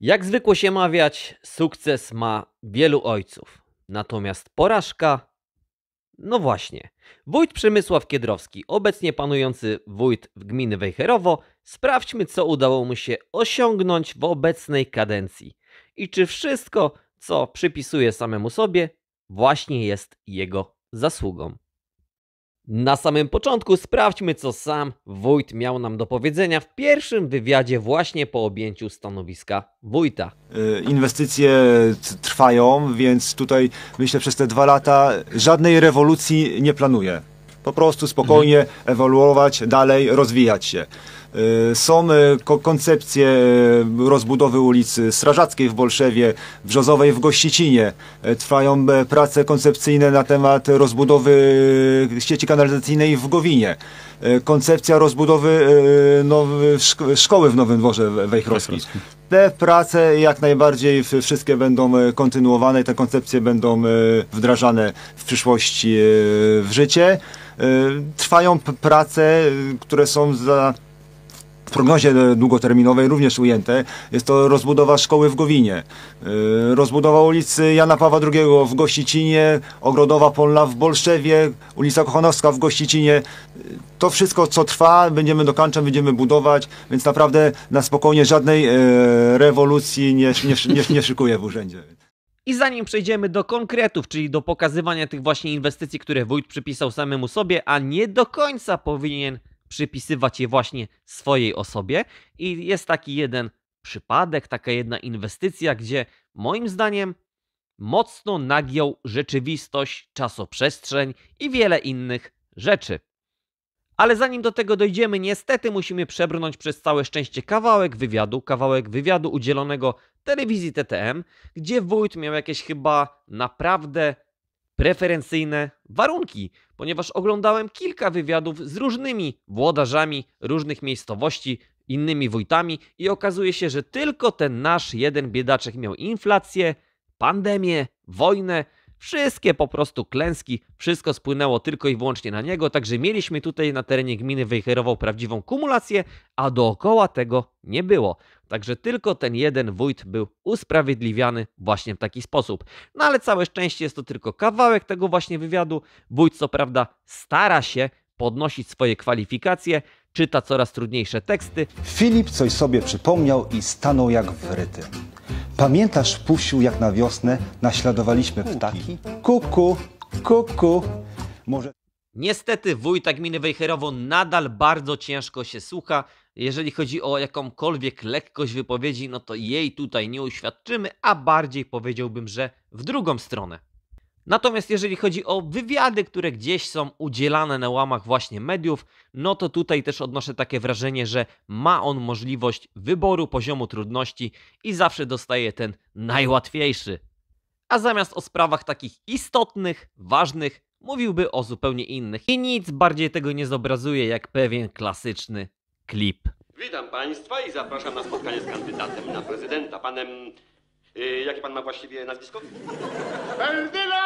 Jak zwykło się mawiać, sukces ma wielu ojców. Natomiast porażka. No właśnie. Wójt Przemysław Kiedrowski, obecnie panujący wójt w gminy Wejherowo, sprawdźmy, co udało mu się osiągnąć w obecnej kadencji. I czy wszystko, co przypisuje samemu sobie, właśnie jest jego zasługą. Na samym początku sprawdźmy, co sam wójt miał nam do powiedzenia w pierwszym wywiadzie właśnie po objęciu stanowiska wójta. Y, Inwestycje trwają, więc tutaj myślę przez te dwa lata żadnej rewolucji nie planuję. Po prostu spokojnie ewoluować, dalej rozwijać się. Y, Są y, ko- koncepcje y, rozbudowy ulicy Strażackiej w Bolszewie, Brzozowej w Gościcinie. Trwają prace koncepcyjne na temat rozbudowy sieci kanalizacyjnej w Gowinie. Koncepcja rozbudowy nowy, szkoły w Nowym Dworze we- Wejherowskim. Te prace jak najbardziej wszystkie będą kontynuowane i te koncepcje będą wdrażane w przyszłości w życie. E, Trwają prace, e, które są za w prognozie e, długoterminowej również ujęte. Jest to rozbudowa szkoły w Gowinie, e, rozbudowa ulicy Jana Pawła II w Gościcinie, Ogrodowa Polna w Bolszewie, ulica Kochanowska w Gościcinie. To wszystko, co trwa, będziemy dokończać, będziemy budować, więc naprawdę na spokojnie żadnej e, rewolucji nie, nie, nie, nie szykuję w urzędzie. I zanim przejdziemy do konkretów, czyli do pokazywania tych właśnie inwestycji, które wójt przypisał samemu sobie, a nie do końca powinien przypisywać je właśnie swojej osobie. I jest taki jeden przypadek, taka jedna inwestycja, gdzie moim zdaniem mocno nagiął rzeczywistość, czasoprzestrzeń i wiele innych rzeczy. Ale zanim do tego dojdziemy, niestety musimy przebrnąć przez całe szczęście kawałek wywiadu, kawałek wywiadu udzielonego telewizji TTM, gdzie wójt miał jakieś chyba naprawdę preferencyjne warunki, ponieważ oglądałem kilka wywiadów z różnymi włodarzami różnych miejscowości, innymi wójtami i okazuje się, że tylko ten nasz jeden biedaczek miał inflację, pandemię, wojnę, wszystkie po prostu klęski, wszystko spłynęło tylko i wyłącznie na niego, także mieliśmy tutaj na terenie gminy Wejherowo prawdziwą kumulację, a dookoła tego nie było. Także tylko ten jeden wójt był usprawiedliwiany właśnie w taki sposób. No ale całe szczęście jest to tylko kawałek tego właśnie wywiadu. Wójt co prawda stara się podnosić swoje kwalifikacje, czyta coraz trudniejsze teksty, Filip coś sobie przypomniał i stanął jak wryty. Pamiętasz, Pusiu, jak na wiosnę naśladowaliśmy ptaki? Kuku, kuku. Może Niestety wójta gminy Wejherowo nadal bardzo ciężko się słucha. Jeżeli chodzi o jakąkolwiek lekkość wypowiedzi, no to jej tutaj nie uświadczymy, a bardziej powiedziałbym, że w drugą stronę. Natomiast jeżeli chodzi o wywiady, które gdzieś są udzielane na łamach właśnie mediów, no to tutaj też odnoszę takie wrażenie, że ma on możliwość wyboru poziomu trudności i zawsze dostaje ten najłatwiejszy. A zamiast o sprawach takich istotnych, ważnych, mówiłby o zupełnie innych. I nic bardziej tego nie zobrazuje jak pewien klasyczny klip. Witam Państwa i zapraszam na spotkanie z kandydatem na prezydenta, panem... Y, jakie pan ma właściwie nazwisko? Ferdynand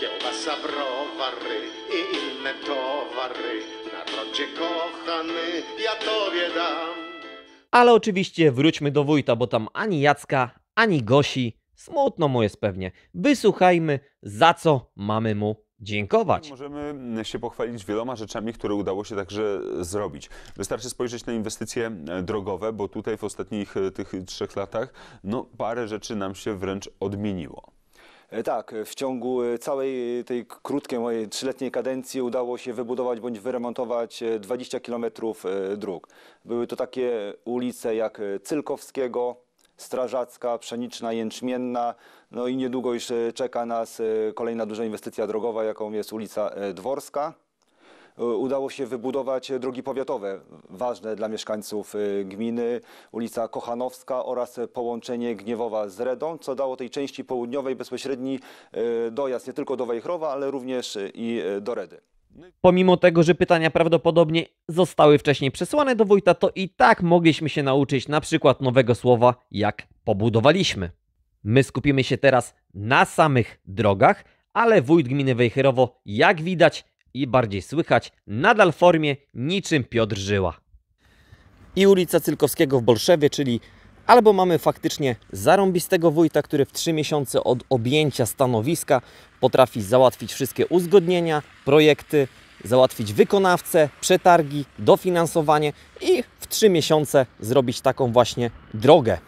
Kiełbasa, browary i inne towary. Narodzie kochany, ja tobie dam. Ale oczywiście wróćmy do wójta, bo tam ani Jacka, ani Gosi. Smutno mu jest pewnie. Wysłuchajmy, za co mamy mu dziękować. Możemy się pochwalić wieloma rzeczami, które udało się także zrobić. Wystarczy spojrzeć na inwestycje e, drogowe, bo tutaj w ostatnich e, tych trzech latach no, parę rzeczy nam się wręcz odmieniło. E, Tak, w ciągu e, całej tej krótkiej mojej trzyletniej kadencji udało się wybudować bądź wyremontować e, 20 kilometrów e, dróg. Były to takie ulice jak e, Cylkowskiego, Strażacka, Pszeniczna, Jęczmienna, no i niedługo już e, czeka nas e, kolejna duża inwestycja drogowa, jaką jest ulica e, Dworska. E, udało się wybudować drogi powiatowe, ważne dla mieszkańców e, gminy, ulica Kochanowska oraz połączenie Gniewowa z Redą, co dało tej części południowej bezpośredni e, dojazd nie tylko do Wejchrowa, ale również e, i e, do Redy. Pomimo tego, że pytania prawdopodobnie zostały wcześniej przesłane do wójta, to i tak mogliśmy się nauczyć na przykład nowego słowa jak pobudowaliśmy. My skupimy się teraz na samych drogach, ale wójt gminy Wejherowo, jak widać i bardziej słychać, nadal w formie niczym Piotr Żyła. I ulica Cylkowskiego w Bolszewie, czyli albo mamy faktycznie zarąbistego wójta, który w trzy miesiące od objęcia stanowiska potrafi załatwić wszystkie uzgodnienia, projekty, załatwić wykonawcę, przetargi, dofinansowanie i w trzy miesiące zrobić taką właśnie drogę.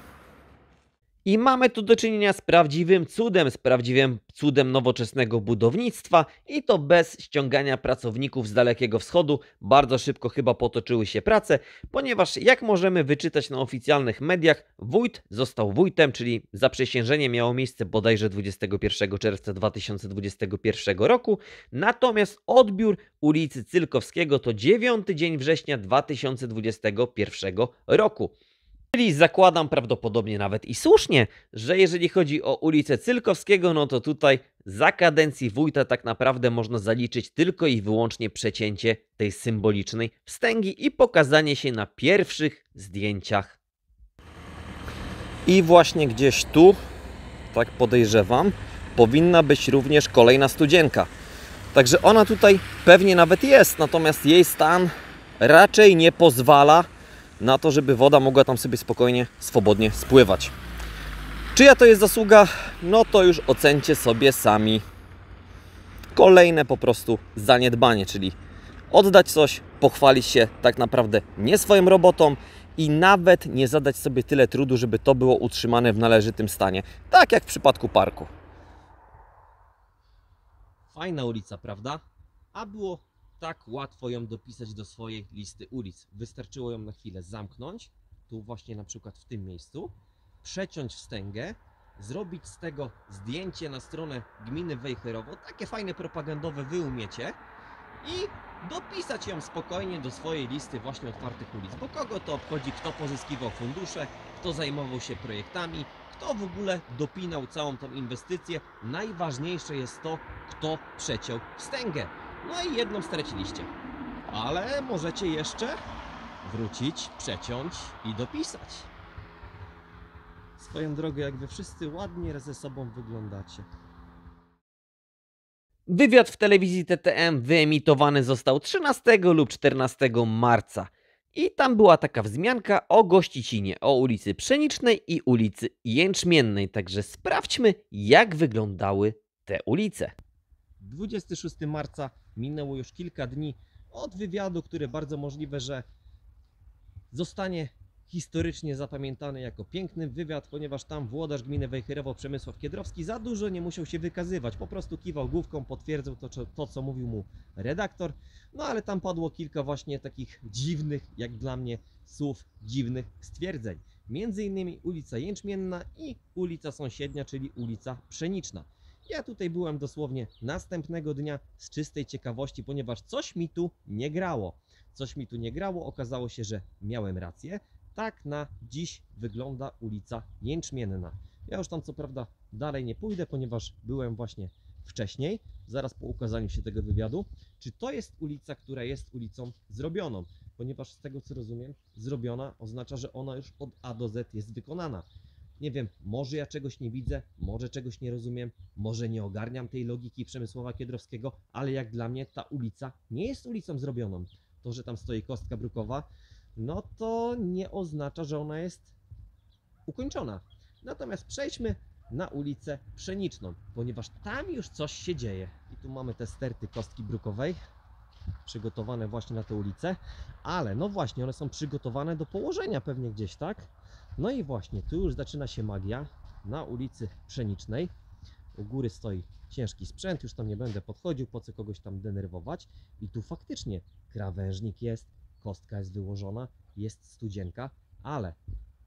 I mamy tu do czynienia z prawdziwym cudem, z prawdziwym cudem nowoczesnego budownictwa i to bez ściągania pracowników z Dalekiego Wschodu. Bardzo szybko chyba potoczyły się prace, ponieważ jak możemy wyczytać na oficjalnych mediach, wójt został wójtem, czyli zaprzysiężenie miało miejsce bodajże 21 czerwca 2021 roku, natomiast odbiór ulicy Cylkowskiego to 9 dzień września 2021 roku. Czyli zakładam prawdopodobnie nawet i słusznie, że jeżeli chodzi o ulicę Cylkowskiego, no to tutaj za kadencji wójta tak naprawdę można zaliczyć tylko i wyłącznie przecięcie tej symbolicznej wstęgi i pokazanie się na pierwszych zdjęciach. I właśnie gdzieś tu, tak podejrzewam, powinna być również kolejna studzienka. Także ona tutaj pewnie nawet jest, natomiast jej stan raczej nie pozwala na to, żeby woda mogła tam sobie spokojnie, swobodnie spływać. Czyja to jest zasługa? No to już ocencie sobie sami. Kolejne po prostu zaniedbanie, czyli oddać coś, pochwalić się tak naprawdę nie swoją robotą i nawet nie zadać sobie tyle trudu, żeby to było utrzymane w należytym stanie. Tak jak w przypadku parku. Fajna ulica, prawda? A było tak łatwo ją dopisać do swojej listy ulic. Wystarczyło ją na chwilę zamknąć, tu właśnie na przykład w tym miejscu, przeciąć wstęgę, zrobić z tego zdjęcie na stronę gminy Wejherowo, takie fajne propagandowe wy umiecie i dopisać ją spokojnie do swojej listy właśnie otwartych ulic, bo kogo to obchodzi, kto pozyskiwał fundusze, kto zajmował się projektami, kto w ogóle dopinał całą tą inwestycję. Najważniejsze jest to, kto przeciął wstęgę. No i jedną straciliście. Ale możecie jeszcze wrócić, przeciąć i dopisać. Swoją drogą, jak wy wszyscy ładnie ze sobą wyglądacie. Wywiad w telewizji TTM wyemitowany został 13 lub 14 marca. I tam była taka wzmianka o Gościcinie, o ulicy Pszenicznej i ulicy Jęczmiennej. Także sprawdźmy, jak wyglądały te ulice. 26 marca minęło już kilka dni od wywiadu, który bardzo możliwe, że zostanie historycznie zapamiętany jako piękny wywiad, ponieważ tam włodarz gminy Wejherowo Przemysław Kiedrowski za dużo nie musiał się wykazywać, po prostu kiwał główką, potwierdzał to, to co mówił mu redaktor, no ale tam padło kilka właśnie takich dziwnych, jak dla mnie, słów, dziwnych stwierdzeń. Między innymi ulica Jęczmienna i ulica sąsiednia, czyli ulica Pszeniczna. Ja tutaj byłem dosłownie następnego dnia z czystej ciekawości, ponieważ coś mi tu nie grało. Coś mi tu nie grało, okazało się, że miałem rację. Tak na dziś wygląda ulica Jęczmienna. Ja już tam co prawda dalej nie pójdę, ponieważ byłem właśnie wcześniej, zaraz po ukazaniu się tego wywiadu. Czy to jest ulica, która jest ulicą zrobioną? Ponieważ z tego co rozumiem, zrobiona oznacza, że ona już od A do Z jest wykonana. Nie wiem, może ja czegoś nie widzę, może czegoś nie rozumiem, może nie ogarniam tej logiki Przemysława Kiedrowskiego, ale jak dla mnie ta ulica nie jest ulicą zrobioną. To, że tam stoi kostka brukowa, no to nie oznacza, że ona jest ukończona. Natomiast przejdźmy na ulicę Pszeniczną, ponieważ tam już coś się dzieje. I tu mamy te sterty kostki brukowej, przygotowane właśnie na tę ulicę, ale no właśnie, one są przygotowane do położenia pewnie gdzieś, tak? No i właśnie, tu już zaczyna się magia na ulicy Pszenicznej. U góry stoi ciężki sprzęt, już tam nie będę podchodził, po co kogoś tam denerwować. I tu faktycznie krawężnik jest, kostka jest wyłożona, jest studzienka, ale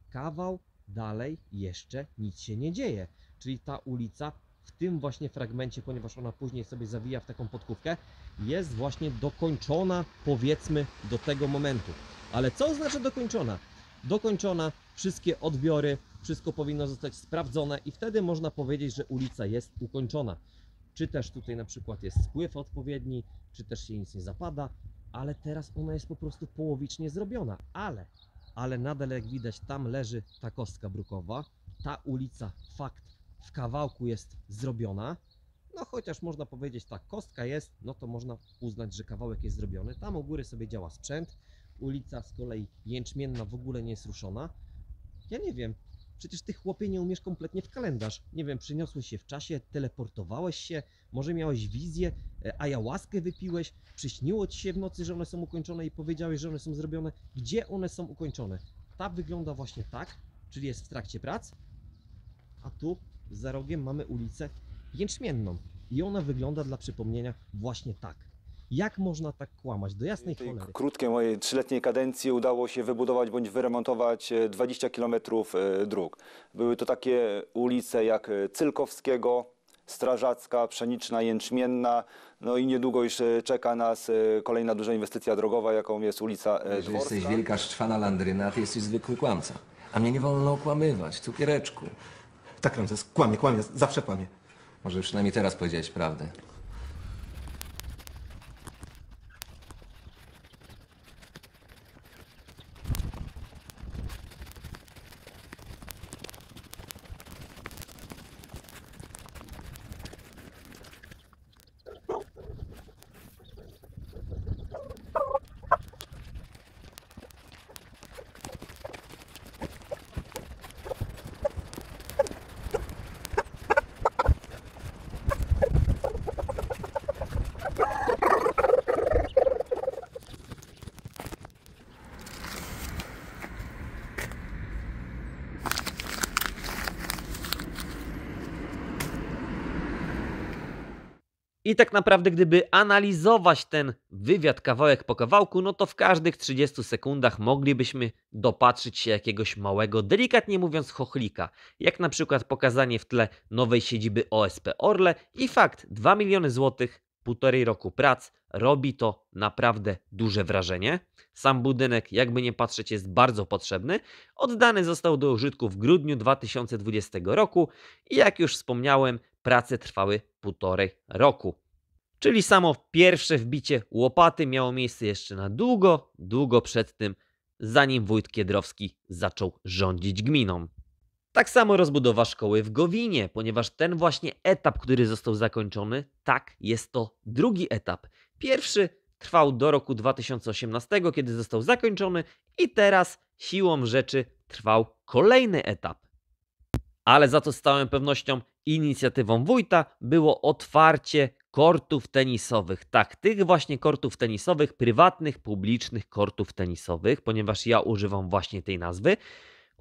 kawał dalej jeszcze nic się nie dzieje. Czyli ta ulica w tym właśnie fragmencie, ponieważ ona później sobie zawija w taką podkówkę, jest właśnie dokończona, powiedzmy, do tego momentu. Ale co znaczy dokończona? Dokończona, wszystkie odbiory, wszystko powinno zostać sprawdzone i wtedy można powiedzieć, że ulica jest ukończona. Czy też tutaj na przykład jest spływ odpowiedni, czy też się nic nie zapada, ale teraz ona jest po prostu połowicznie zrobiona. Ale, ale nadal jak widać tam leży ta kostka brukowa, ta ulica fakt w kawałku jest zrobiona. No chociaż można powiedzieć tak, kostka jest, no to można uznać, że kawałek jest zrobiony. Tam u góry sobie działa sprzęt, ulica z kolei jęczmienna w ogóle nie jest ruszona. Ja nie wiem, przecież ty chłopie nie umiesz kompletnie w kalendarz. Nie wiem, przyniosłeś się w czasie, teleportowałeś się, może miałeś wizję, e, ayahuaskę wypiłeś, przyśniło ci się w nocy, że one są ukończone i powiedziałeś, że one są zrobione. Gdzie one są ukończone? Ta wygląda właśnie tak, czyli jest w trakcie prac, a tu za rogiem mamy ulicę jęczmienną. I ona wygląda dla przypomnienia właśnie tak. Jak można tak kłamać? Do jasnej W tej cholery. krótkiej mojej trzyletniej kadencji udało się wybudować bądź wyremontować e, 20 km dróg. Były to takie ulice jak e, Cylkowskiego, Strażacka, Pszeniczna, Jęczmienna. No i niedługo już e, czeka nas e, kolejna duża inwestycja drogowa, jaką jest ulica e, Jeżeli jesteś Dworska. wielka szczwana landryna, ty jesteś zwykły kłamca. A mnie nie wolno okłamywać, cukiereczku. Tak, Ramzes, kłamie, kłamie, zawsze kłamie. Może przynajmniej teraz powiedziałeś prawdę. I tak naprawdę, gdyby analizować ten wywiad kawałek po kawałku, no to w każdych 30 sekundach moglibyśmy dopatrzyć się jakiegoś małego, delikatnie mówiąc, chochlika. Jak na przykład pokazanie w tle nowej siedziby OSP Orle i fakt, 2 miliony złotych, półtorej roku prac, robi to naprawdę duże wrażenie. Sam budynek, jakby nie patrzeć, jest bardzo potrzebny. Oddany został do użytku w grudniu 2020 roku i jak już wspomniałem, prace trwały półtorej roku. Czyli samo pierwsze wbicie łopaty miało miejsce jeszcze na długo, długo przed tym, zanim wójt Kiedrowski zaczął rządzić gminą. Tak samo rozbudowa szkoły w Gowinie, ponieważ ten właśnie etap, który został zakończony, tak, jest to drugi etap. Pierwszy trwał do roku 2018, kiedy został zakończony, i teraz siłą rzeczy trwał kolejny etap. Ale za to z całą pewnością inicjatywą wójta było otwarcie kortów tenisowych. Tak, tych właśnie kortów tenisowych, prywatnych, publicznych kortów tenisowych, ponieważ ja używam właśnie tej nazwy,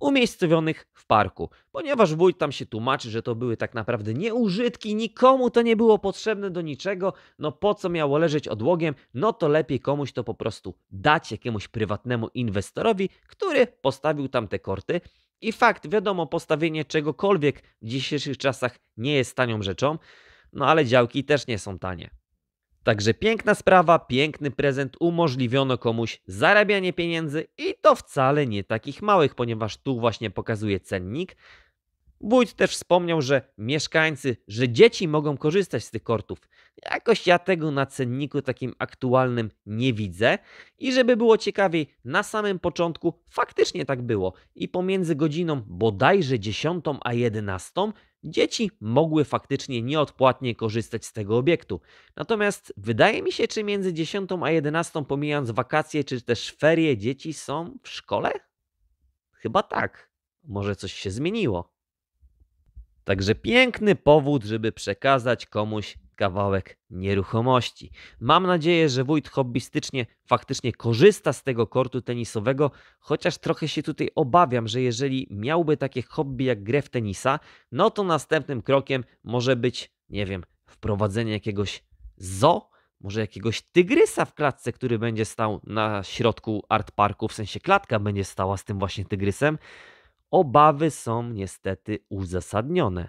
umiejscowionych w parku. Ponieważ wójt tam się tłumaczy, że to były tak naprawdę nieużytki, nikomu to nie było potrzebne do niczego, no po co miało leżeć odłogiem, no to lepiej komuś to po prostu dać jakiemuś prywatnemu inwestorowi, który postawił tam te korty. I fakt, wiadomo, postawienie czegokolwiek w dzisiejszych czasach nie jest tanią rzeczą, no ale działki też nie są tanie. Także piękna sprawa, piękny prezent, umożliwiono komuś zarabianie pieniędzy i to wcale nie takich małych, ponieważ tu właśnie pokazuje cennik. Wójt też wspomniał, że mieszkańcy, że dzieci mogą korzystać z tych kortów. Jakoś ja tego na cenniku takim aktualnym nie widzę. I żeby było ciekawiej, na samym początku faktycznie tak było. I pomiędzy godziną bodajże 10 a 11 dzieci mogły faktycznie nieodpłatnie korzystać z tego obiektu. Natomiast wydaje mi się, czy między 10 a 11, pomijając wakacje, czy też ferie, dzieci są w szkole? Chyba tak. Może coś się zmieniło. Także piękny powód, żeby przekazać komuś kawałek nieruchomości. Mam nadzieję, że wójt hobbystycznie faktycznie korzysta z tego kortu tenisowego, chociaż trochę się tutaj obawiam, że jeżeli miałby takie hobby jak grę w tenisa, no to następnym krokiem może być, nie wiem, wprowadzenie jakiegoś zoo, może jakiegoś tygrysa w klatce, który będzie stał na środku art parku, w sensie klatka będzie stała z tym właśnie tygrysem. Obawy są niestety uzasadnione.